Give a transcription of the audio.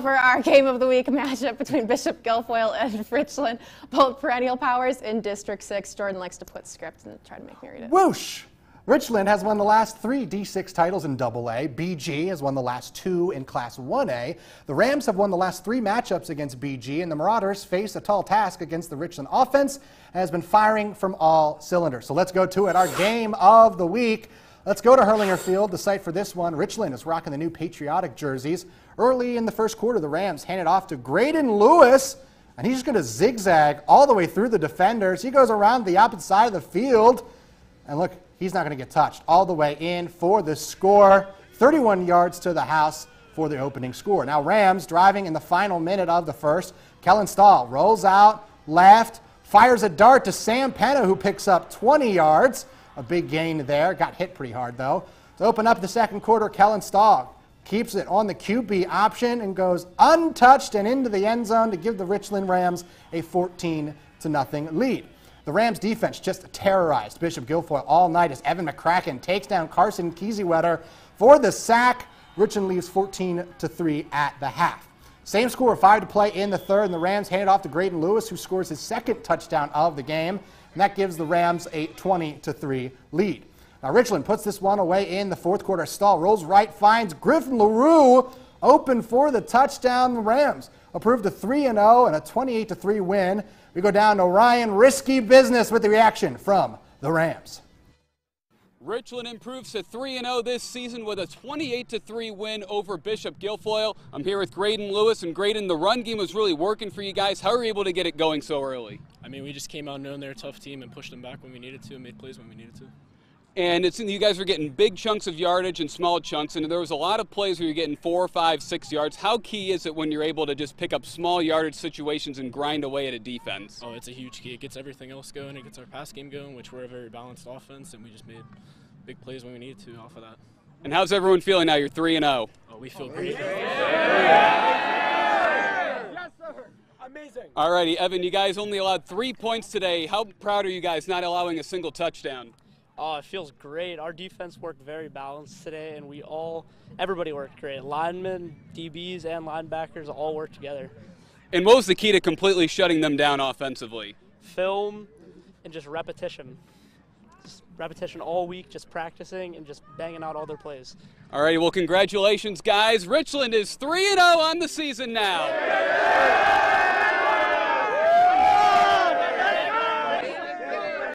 for our game of the week matchup between Bishop Guilfoyle and Richland, both perennial powers in District 6. Jordan likes to put script and try to make me read it. Whoosh! Richland has won the last three D6 titles in AA. BG has won the last two in Class 1A. The Rams have won the last three matchups against BG, and the Marauders face a tall task against the Richland offense and has been firing from all cylinders. So let's go to it. Our game of the week. Let's go to Hurlinger Field, the site for this one. Richland is rocking the new patriotic jerseys. Early in the first quarter, the Rams hand it off to Graydon Lewis, and he's just going to zigzag all the way through the defenders. He goes around the opposite side of the field, and look, he's not going to get touched. All the way in for the score, 31 yards to the house for the opening score. Now Rams driving in the final minute of the first. Kellen Stahl rolls out left, fires a dart to Sam Penna, who picks up 20 yards. A big gain there. Got hit pretty hard, though. To open up the second quarter, Kellen Stahl keeps it on the QB option and goes untouched and into the end zone to give the Richland Rams a 14 to nothing lead. The Rams defense just terrorized Bishop Guilfoyle all night as Evan McCracken takes down Carson Kiesewetter for the sack. Richland leaves 14 to 3 at the half. Same score, five to play in the third, and the Rams hand it off to Graydon Lewis, who scores his second touchdown of the game, and that gives the Rams a 20 to 3 lead. Now Richland puts this one away in the fourth quarter. Stahl, rolls right, finds Griffin LaRue open for the touchdown. The Rams approved a 3 0 and a 28 3 win. We go down to Ryan Risky Business with the reaction from the Rams. Richland improves to 3 0 this season with a 28 3 win over Bishop Guilfoyle. I'm here with Graydon Lewis, and Graydon, the run game was really working for you guys. How were you able to get it going so early? I mean, we just came out knowing they're a tough team and pushed them back when we needed to and made plays when we needed to. And it's you guys were getting big chunks of yardage and small chunks, and there was a lot of plays where you're getting four, five, six yards. How key is it when you're able to just pick up small yardage situations and grind away at a defense? Oh, it's a huge key. It gets everything else going. It gets our pass game going, which we're a very balanced offense, and we just made big plays when we needed to off of that. And how's everyone feeling now? You're three and zero. Oh, we feel great. Yes, sir. Amazing. All righty, Evan. You guys only allowed three points today. How proud are you guys not allowing a single touchdown? Oh, it feels great. Our defense worked very balanced today, and we all, everybody worked great. Linemen, DBs, and linebackers all worked together. And what was the key to completely shutting them down offensively? Film and just repetition. Just repetition all week, just practicing and just banging out all their plays. All right, well, congratulations, guys. Richland is 3 0 on the season now.